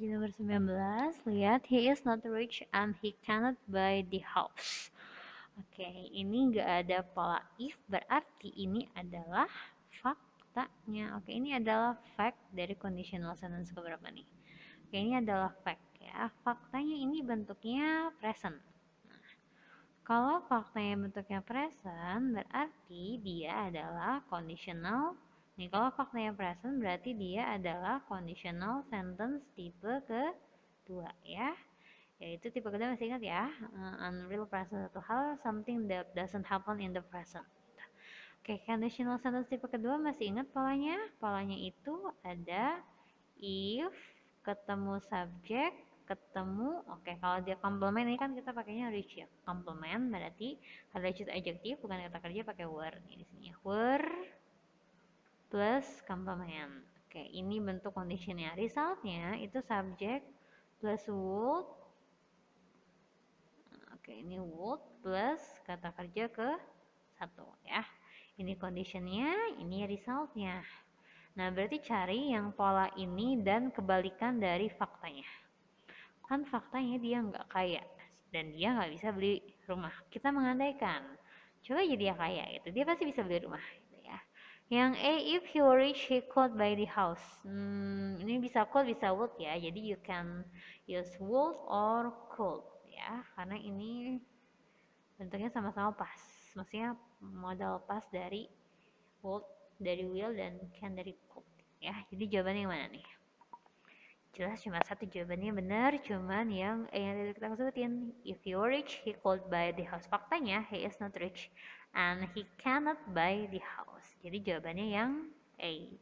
di nomor 19, lihat he is not rich and he cannot buy the house. Oke, ini nggak ada pola if, berarti ini adalah faktanya. Oke, ini adalah fact dari conditional sentence keberapa nih? Oke, ini adalah fact ya. Faktanya ini bentuknya present. Kalau faktanya bentuknya present, berarti dia adalah conditional Nih, kalau faktanya present berarti dia adalah conditional sentence tipe kedua ya. Yaitu tipe kedua masih ingat ya, uh, unreal present satu hal, something that doesn't happen in the present. Oke, okay, conditional sentence tipe kedua masih ingat polanya? Polanya itu ada if ketemu subject ketemu oke okay, kalau dia komplement ini kan kita pakainya rich ya komplement berarti ada adjektif bukan kata kerja pakai were ini sini were plus complement. Oke, ini bentuk conditionnya. Resultnya itu subject plus would. Oke, ini would plus kata kerja ke satu ya. Ini conditionnya, ini resultnya. Nah, berarti cari yang pola ini dan kebalikan dari faktanya. Kan faktanya dia nggak kaya dan dia nggak bisa beli rumah. Kita mengandaikan, coba jadi dia kaya gitu, dia pasti bisa beli rumah. Yang A, if he were rich, he could buy the house. Hmm, ini bisa could, bisa would ya. Jadi you can use would or could ya. Karena ini bentuknya sama-sama pas. Maksudnya modal pas dari would, dari will, dan can dari could. Ya, jadi jawabannya yang mana nih? Jelas cuma satu jawabannya benar, cuman yang eh, yang kita sebutin. If were rich, he could buy the house. Faktanya, he is not rich and he cannot buy the house. Jadi jawabannya yang A.